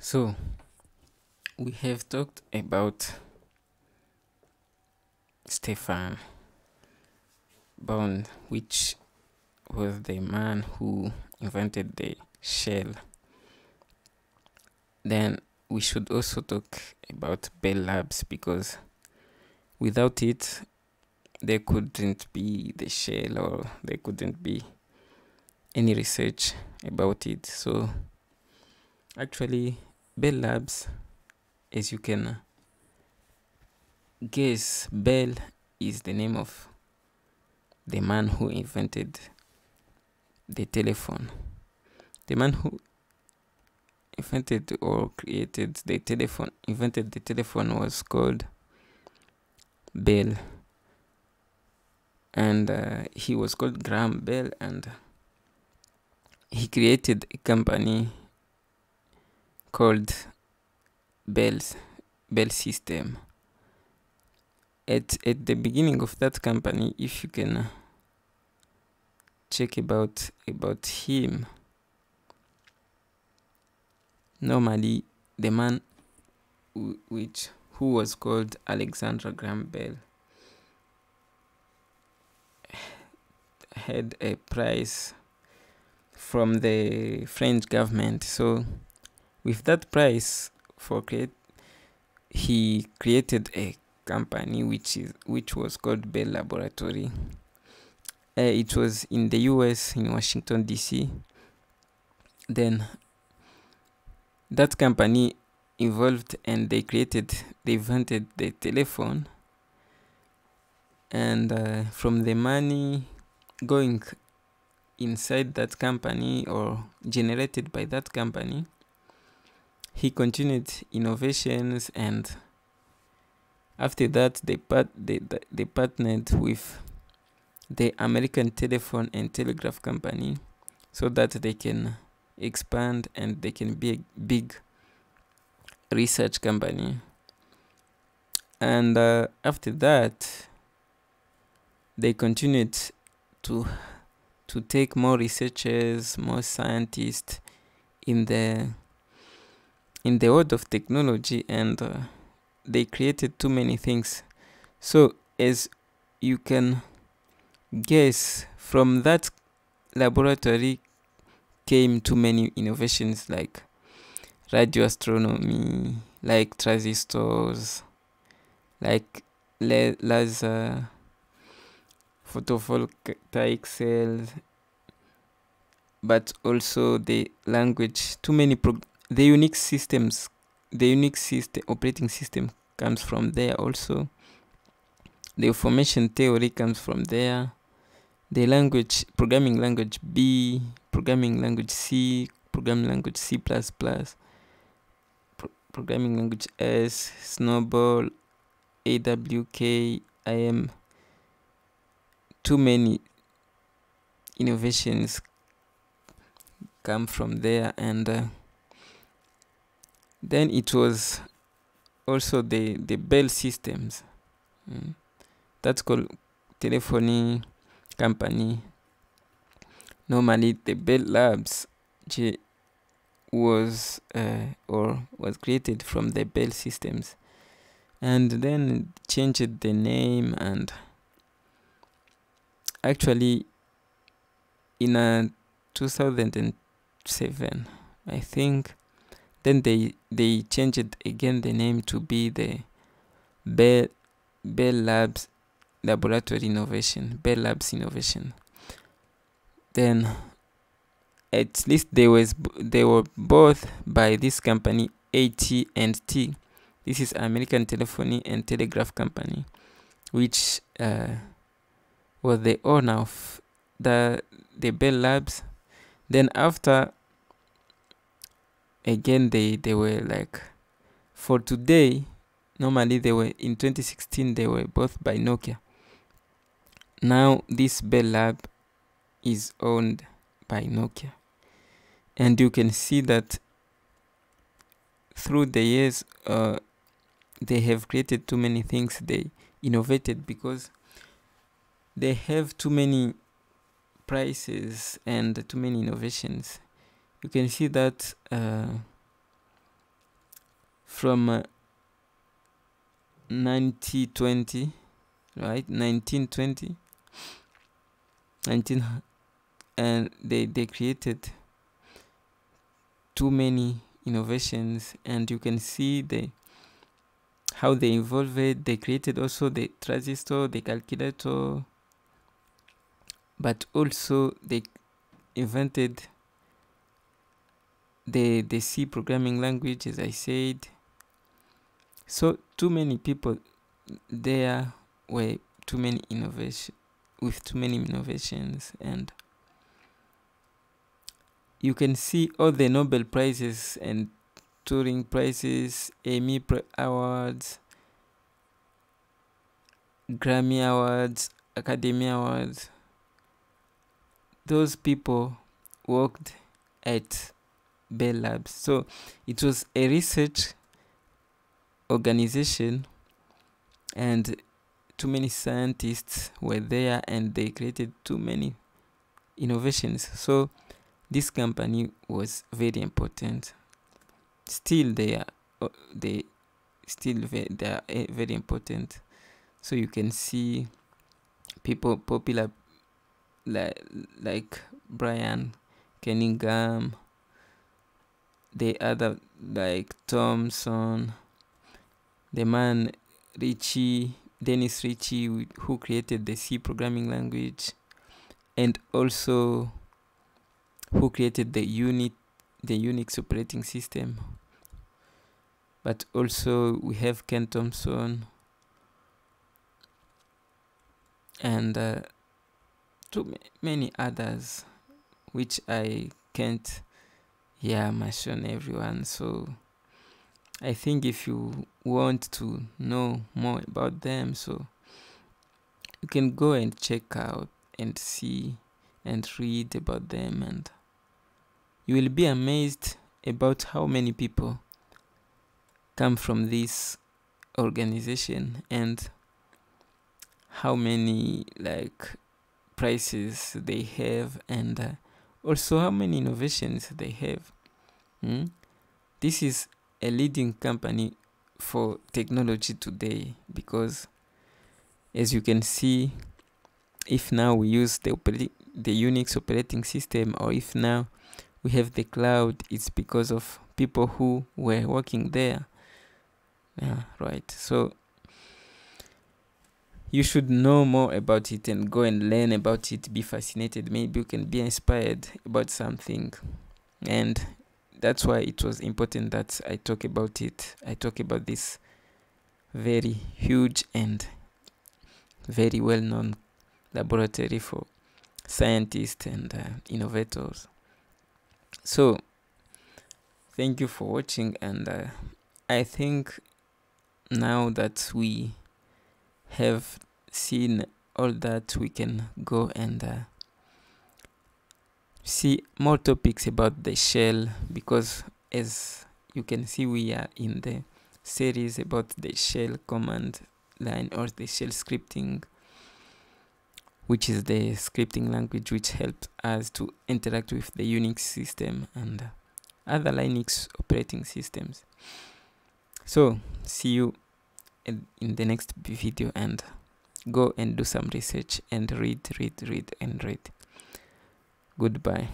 So, we have talked about Stephen Bourne, which was the man who invented the shell. Then we should also talk about Bell Labs because without it, there couldn't be the shell or there couldn't be any research about it. So, actually, Bell Labs, as you can guess, Bell is the name of the man who invented the telephone. The man who invented or created the telephone, invented the telephone was called Bell. And uh, he was called Graham Bell, and he created a company called Bell's Bell System. At at the beginning of that company, if you can uh, check about about him, normally the man wh- which who was called Alexander Graham Bell had a prize from the French government. So with that prize for create he created a company which is which was called Bell Laboratory. Uh, it was in the US in Washington DC. Then that company evolved and they created they invented the telephone and uh, from the money going inside that company or generated by that company he continued innovations and after that they part they, they partnered with the American Telephone and Telegraph Company so that they can expand and they can be a big research company. And uh, after that they continued to to take more researchers more scientists in the in the world of technology and uh, they created too many things. So as you can guess from that laboratory came too many innovations like radio astronomy like transistors like la- laser photovoltaic cells but also the language too many prog- the Unix systems the Unix system operating system comes from there also. The information theory comes from there. The language programming language b programming language c programming language c++ pro- programming language s SNOBOL awk im too many innovations come from there and uh, then it was also the the bell systems. Mm. that's called telephony company. Normally the bell labs was uh, or was created from the bell systems. And then changed the name and actually in a 2007 i think then they they changed again the name to be the bell bell labs laboratory innovation bell labs innovation. Then at least they was they were both by this company AT and T. This is American Telephony and Telegraph Company which uh, was the owner of the the Bell Labs. Then after again they they were like for today normally they were in 2016 they were both by Nokia. Now this Bell Lab is owned by Nokia. And you can see that through the years uh, they have created too many things. They innovated because they have too many prices and too many innovations you can see that uh, from uh, 1920 right? 1920 19 and they they created too many innovations and you can see the how they evolved they created also the transistor the calculator but also they invented the the C programming language as I said so too many people there were too many innovation with too many innovations and you can see all the Nobel prizes and Turing prizes, Emmy awards, Grammy awards, Academy awards. Those people worked at Bell Labs. So it was a research organization and too many scientists were there and they created too many innovations. So this company was very important. Still they are uh, they still very, they are uh, very important. So you can see people popular like like brian Kernighan the other like Thompson, the man Ritchie, Dennis Ritchie, who created the C programming language, and also who created the unit, the Unix operating system. But also we have Ken Thompson and uh, too many others, which I can't, yeah, mention everyone. So I think if you want to know more about them, so you can go and check out and see and read about them, and you will be amazed about how many people come from this organization and how many like prices they have and uh, also how many innovations they have. Mm? This is a leading company for technology today because as you can see if now we use the the Unix operating system or if now we have the cloud it's because of people who were working there yeah right so you should know more about it and go and learn about it be fascinated maybe you can be inspired about something and that's why it was important that I talk about it. I talk about this very huge and very well known laboratory for scientists and uh, innovators. So, thank you for watching, and uh, I think now that we have seen all that, we can go and uh, see more topics about the shell because as you can see we are in the series about the shell command line or the shell scripting which is the scripting language which helps us to interact with the Unix system and other Linux operating systems. So, see you in the next video and go and do some research and read, read, read, and read. Goodbye.